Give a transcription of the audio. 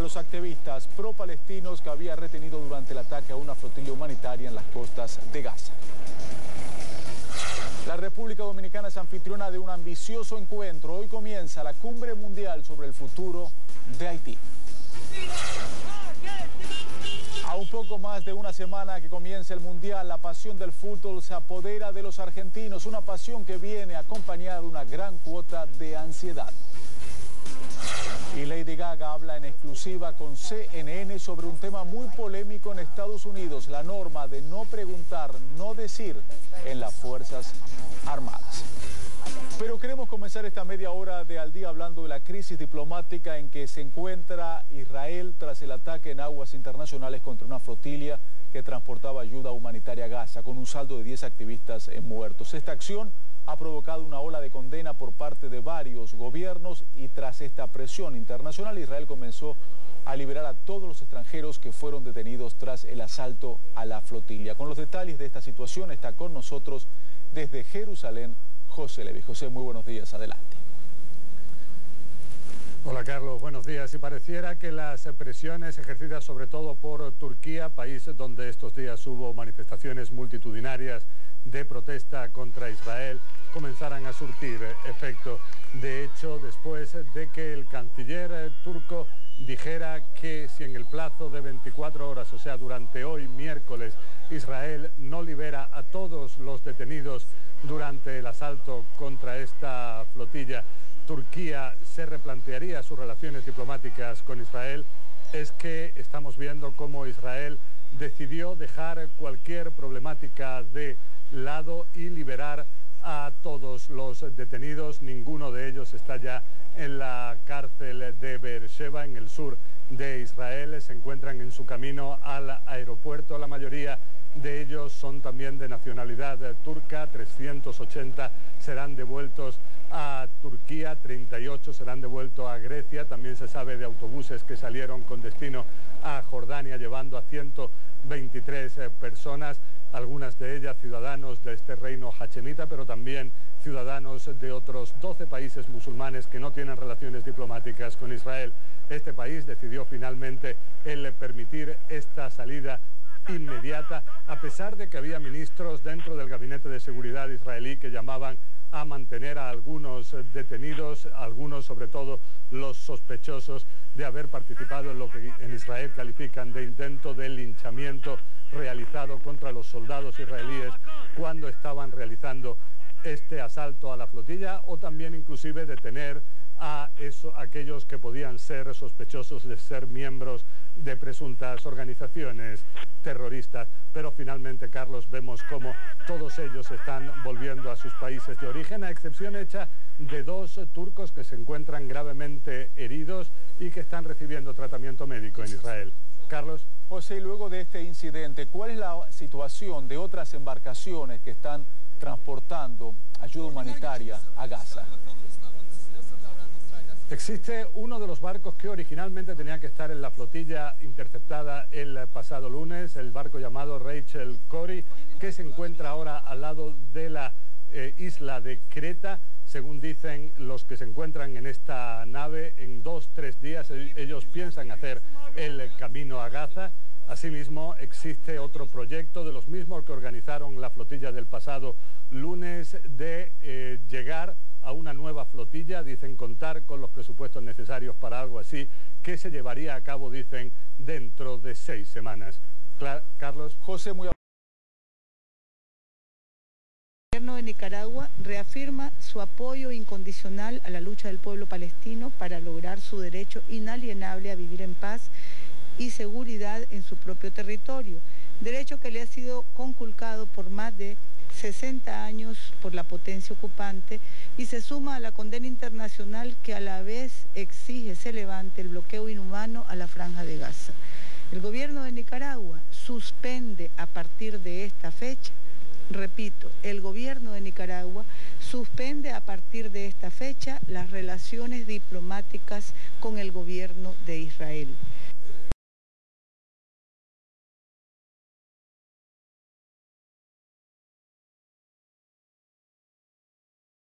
los activistas pro-palestinos que había retenido durante el ataque a una flotilla humanitaria en las costas de Gaza. La República Dominicana es anfitriona de un ambicioso encuentro. Hoy comienza la cumbre mundial sobre el futuro de Haití. A un poco más de una semana que comienza el Mundial, la pasión del fútbol se apodera de los argentinos, una pasión que viene acompañada de una gran cuota de ansiedad. Habla en exclusiva con CNN sobre un tema muy polémico en Estados Unidos, la norma de no preguntar, no decir en las Fuerzas Armadas. Pero queremos comenzar esta media hora de al día hablando de la crisis diplomática en que se encuentra Israel tras el ataque en aguas internacionales contra una flotilla que transportaba ayuda humanitaria a Gaza, con un saldo de 10 activistas muertos. Esta acción ha provocado una ola de condena por parte de varios gobiernos y tras esta presión internacional Israel comenzó a liberar a todos los extranjeros que fueron detenidos tras el asalto a la flotilla. Con los detalles de esta situación está con nosotros desde Jerusalén José Levi. José, muy buenos días, adelante. Hola Carlos, buenos días. Y pareciera que las presiones ejercidas sobre todo por Turquía, país donde estos días hubo manifestaciones multitudinarias de protesta contra Israel, comenzaran a surtir efecto. De hecho, después de que el canciller turco dijera que si en el plazo de 24 horas, o sea, durante hoy miércoles, Israel no libera a todos los detenidos durante el asalto contra esta flotilla, Turquía se replantearía sus relaciones diplomáticas con Israel, es que estamos viendo cómo Israel decidió dejar cualquier problemática de lado y liberar a todos los detenidos. Ninguno de ellos está ya en la cárcel de Beersheba, en el sur de Israel. Se encuentran en su camino al aeropuerto. La mayoría de ellos son también de nacionalidad turca. 380 serán devueltos a Turquía, 38 serán devueltos a Grecia. También se sabe de autobuses que salieron con destino a Jordania llevando a 123 personas algunas de ellas ciudadanos de este reino hachemita, pero también ciudadanos de otros 12 países musulmanes que no tienen relaciones diplomáticas con Israel. Este país decidió finalmente el permitir esta salida inmediata, a pesar de que había ministros dentro del gabinete de seguridad israelí que llamaban a mantener a algunos detenidos, algunos sobre todo los sospechosos de haber participado en lo que en Israel califican de intento de linchamiento realizado contra los soldados israelíes cuando estaban realizando este asalto a la flotilla o también inclusive detener a eso, aquellos que podían ser sospechosos de ser miembros de presuntas organizaciones terroristas. Pero finalmente, Carlos, vemos cómo todos ellos están volviendo a sus países de origen, a excepción hecha de dos turcos que se encuentran gravemente heridos y que están recibiendo tratamiento médico en Israel. Carlos. José, luego de este incidente, ¿cuál es la situación de otras embarcaciones que están transportando ayuda humanitaria a Gaza? Existe uno de los barcos que originalmente tenía que estar en la flotilla interceptada el pasado lunes, el barco llamado Rachel Corey, que se encuentra ahora al lado de la eh, isla de Creta. Según dicen los que se encuentran en esta nave, en dos, tres días ellos piensan hacer el camino a Gaza. Asimismo, existe otro proyecto de los mismos que organizaron la flotilla del pasado lunes de eh, llegar a una nueva flotilla, dicen contar con los presupuestos necesarios para algo así, que se llevaría a cabo, dicen, dentro de seis semanas. Carlos. José, muy de Nicaragua reafirma su apoyo incondicional a la lucha del pueblo palestino para lograr su derecho inalienable a vivir en paz y seguridad en su propio territorio, derecho que le ha sido conculcado por más de 60 años por la potencia ocupante y se suma a la condena internacional que a la vez exige se levante el bloqueo inhumano a la franja de Gaza. El gobierno de Nicaragua suspende a partir de esta fecha, repito, el gobierno de Nicaragua suspende a partir de esta fecha las relaciones diplomáticas con el gobierno de Israel.